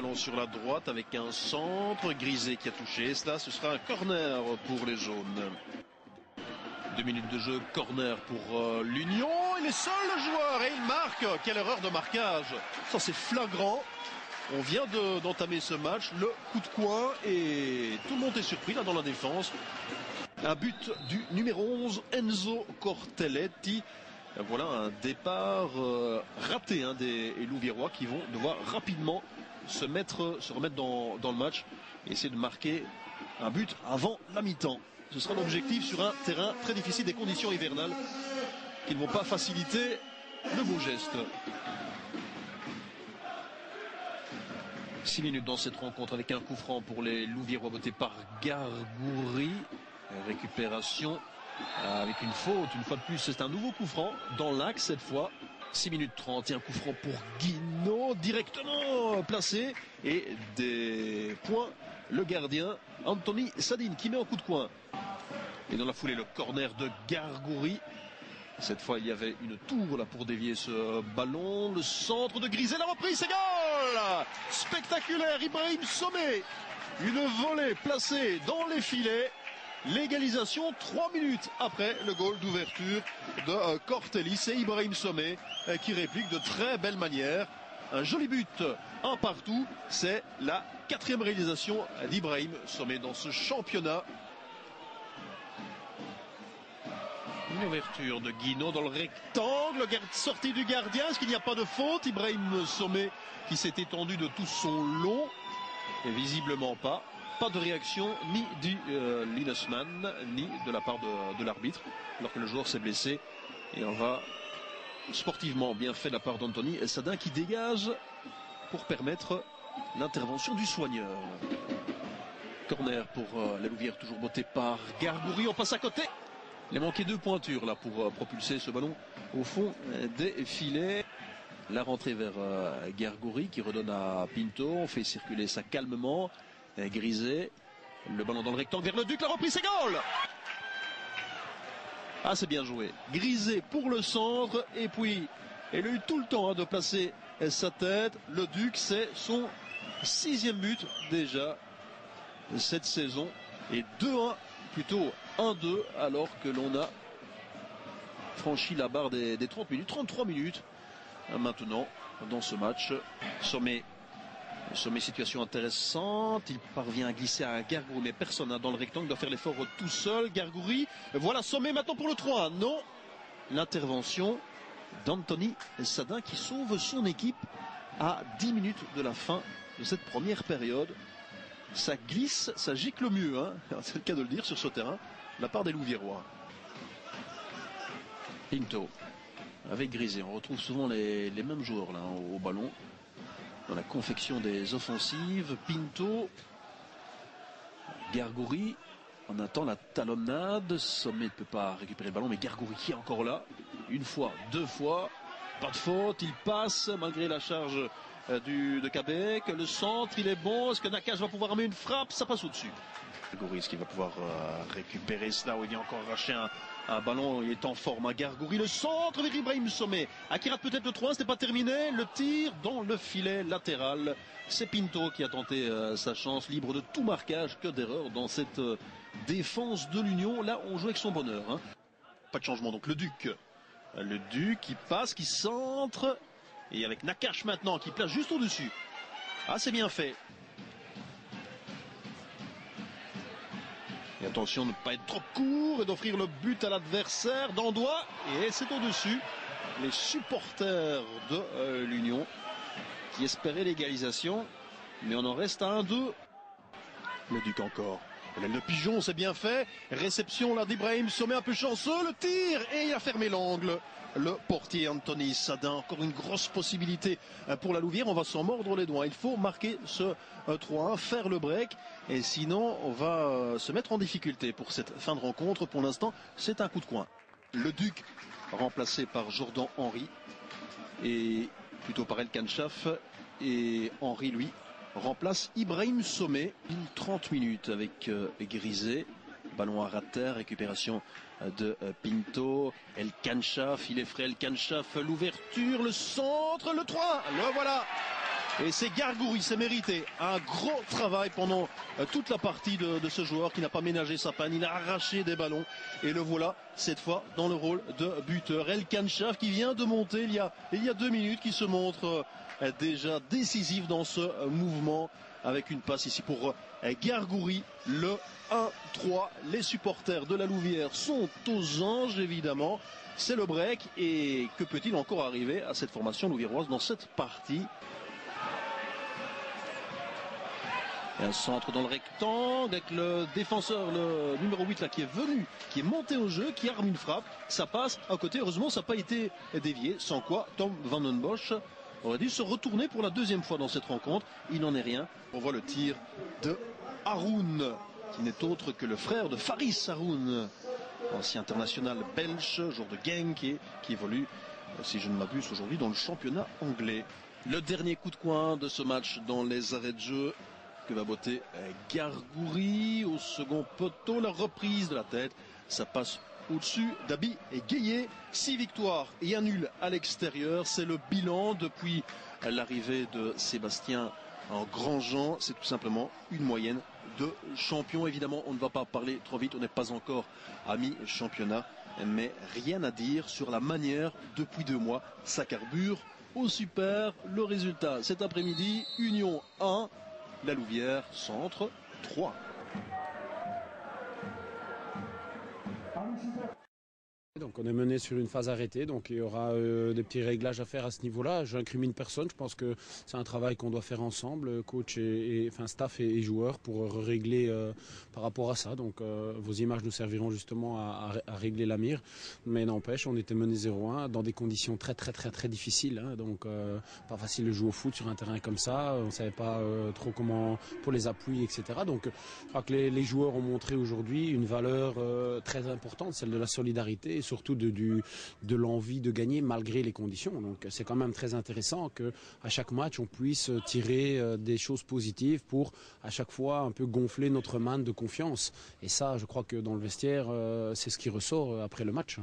ballon sur la droite avec un centre grisé qui a touché. Cela, ce sera un corner pour les jaunes. Deux minutes de jeu, corner pour euh, l'Union. Il est seul le joueur et il marque. Quelle erreur de marquage. Ça, c'est flagrant. On vient d'entamer ce match, le coup de coin et tout le monde est surpris là dans la défense. Un but du numéro 11, Enzo Cortelletti. Voilà un départ euh, raté hein, des Louviérois qui vont devoir rapidement se, mettre, se remettre dans, le match et essayer de marquer un but avant la mi-temps. Ce sera l'objectif sur un terrain très difficile, des conditions hivernales qui ne vont pas faciliter le beau geste. 6 minutes dans cette rencontre avec un coup franc pour les Louviérois voté par Gargoury. Récupération avec une faute, une fois de plus, c'est un nouveau coup franc dans l'axe cette fois. 6 minutes 30 et un coup franc pour Guino directement placé et des points le gardien Anthony Sadine qui met un coup de coin. Et dans la foulée le corner de Gargoury. Cette fois il y avait une tour là pour dévier ce ballon. Le centre de Grisé, la reprise, c'est goal Spectaculaire, Ibrahim Sommet. Une volée placée dans les filets. L'égalisation 3 minutes après le goal d'ouverture de euh, Cortelli. C'est Ibrahim Sommet euh, qui réplique de très belle manière. Un joli but, un partout. C'est la quatrième réalisation d'Ibrahim Sommet dans ce championnat. Une ouverture de Guino dans le rectangle, sortie du gardien. Est-ce qu'il n'y a pas de faute? Ibrahim Sommet qui s'est étendu de tout son long. Et visiblement pas pas de réaction ni du euh, ni de la part de, l'arbitre, alors que le joueur s'est blessé. Et on va sportivement bien fait de la part d'Anthony Sadin qui dégage pour permettre l'intervention du soigneur. Corner pour euh, la Louvière, toujours botté par Gargoury. On passe à côté. Il a manqué deux pointures là pour euh, propulser ce ballon au fond des filets. La rentrée vers euh, Gargoury qui redonne à Pinto. On fait circuler ça calmement. Grisé. Le ballon dans le rectangle vers le Duc. La reprise, c'est goal Ah, c'est bien joué. Grisé pour le centre. Et puis, il a eu tout le temps hein, de placer sa tête. Le Duc, c'est son sixième but déjà cette saison. Et 2-1, plutôt 1-2, alors que l'on a franchi la barre des, des 30 minutes. 33 minutes maintenant dans ce match. Sommet Sommet, situation intéressante. Il parvient à glisser à Gargoury, mais personne dans le rectangle doit faire l'effort tout seul. Gargoury, voilà Sommet maintenant pour le 3. Non, l'intervention d'Anthony Sadin qui sauve son équipe à 10 minutes de la fin de cette première période. Ça glisse, ça gicle mieux, hein. c'est le cas de le dire sur ce terrain, la part des Louviérois. Pinto avec Grisé, on retrouve souvent les, mêmes joueurs là, au ballon dans la confection des offensives. Pinto, Gargoury, on attend la talonnade. Sommet ne peut pas récupérer le ballon, mais Gargoury qui est encore là. Une fois, deux fois, pas de faute, il passe malgré la charge du, de Québec. Le centre, il est bon. Est-ce que Nakash va pouvoir amener une frappe? Ça passe au-dessus. Est-ce qu'il va pouvoir euh, récupérer cela où il vient encore arracher un, un ballon, il est en forme. à Gargoury, le centre vers Ibrahim Sommet. Akirat peut-être le 3, ce n'est pas terminé. Le tir dans le filet latéral. C'est Pinto qui a tenté euh, sa chance, libre de tout marquage. Que d'erreur dans cette euh, défense de l'Union. Là, on joue avec son bonheur. Hein. Pas de changement. Donc le Duc. Le Duc qui passe, qui centre. Et avec Nakash maintenant qui place juste au-dessus. Ah, c'est bien fait. Et attention de ne pas être trop court et d'offrir le but à l'adversaire d'Andois. Et c'est au-dessus. Les supporters de euh, l'Union qui espéraient l'égalisation. Mais on en reste à 1-2. Le Duc encore. Le pigeon, c'est bien fait. Réception là d'Ibrahim Sommet un peu chanceux. Le tir et il a fermé l'angle. Le portier Anthony Sadin. Encore une grosse possibilité euh, pour la Louvière. On va s'en mordre les doigts. Il faut marquer ce 3-1, euh, faire le break. Et sinon, on va euh, se mettre en difficulté pour cette fin de rencontre. Pour l'instant, c'est un coup de coin. Le Duc, remplacé par Jordan Henry. Et plutôt par El Kanchaf. Et Henry, lui, remplace Ibrahim Sommet. 30 minutes avec euh, Grisé. Ballon à rat récupération euh, de euh, Pinto. El Kanchaf, il est frais El Kanchaf, l'ouverture, le centre, le 3. Le voilà. Et c'est Gargoury, c'est mérité. Un gros travail pendant euh, toute la partie de, ce joueur qui n'a pas ménagé sa panne. Il a arraché des ballons. Et le voilà, cette fois, dans le rôle de buteur. El Kanchaf qui vient de monter il y a, il y a deux minutes, qui se montre euh, déjà décisif dans ce euh, mouvement. Avec une passe ici pour Gargoury, le 1-3. Les supporters de la Louvière sont aux anges, évidemment. C'est le break. Et que peut-il encore arriver à cette formation louviéroise dans cette partie Et un centre dans le rectangle avec le défenseur, le numéro 8 là, qui est venu, qui est monté au jeu, qui arme une frappe. Ça passe à côté. Heureusement, ça n'a pas été dévié. Sans quoi, Tom Van Den Bosch aurait dû se retourner pour la deuxième fois dans cette rencontre. Il n'en est rien. On voit le tir de Haroun, qui n'est autre que le frère de Faris Haroun, ancien international belge, joueur de Genk et qui évolue, si je ne m'abuse, aujourd'hui dans le championnat anglais. Le dernier coup de coin de ce match dans les arrêts de jeu que va botter euh, Gargoury au second poteau. La reprise de la tête, ça passe au-dessus d'Abi et Gayet. Six victoires et un nul à l'extérieur. C'est le bilan depuis l'arrivée de Sébastien en Grandjean. C'est tout simplement une moyenne de champion. Évidemment, on ne va pas parler trop vite. On n'est pas encore à mi-championnat. Mais rien à dire sur la manière, depuis deux mois, ça carbure au super. Le résultat cet après-midi, Union 1, la Louvière, centre 3. Donc on est mené sur une phase arrêtée, donc il y aura euh, des petits réglages à faire à ce niveau-là. J'incrimine personne, je pense que c'est un travail qu'on doit faire ensemble, coach et, enfin staff et, joueurs, pour régler euh, par rapport à ça. Donc euh, vos images nous serviront justement à, régler la mire. Mais n'empêche, on était mené 0-1 dans des conditions très très très très difficiles. Hein. donc pas facile de jouer au foot sur un terrain comme ça. On ne savait pas trop comment pour les appuis, etc. Donc je crois que les joueurs ont montré aujourd'hui une valeur très importante, celle de la solidarité surtout de, l'envie de gagner malgré les conditions. Donc c'est quand même très intéressant que à chaque match on puisse tirer euh, des choses positives pour à chaque fois un peu gonfler notre manne de confiance. Et ça, je crois que dans le vestiaire, euh, c'est ce qui ressort euh, après le match.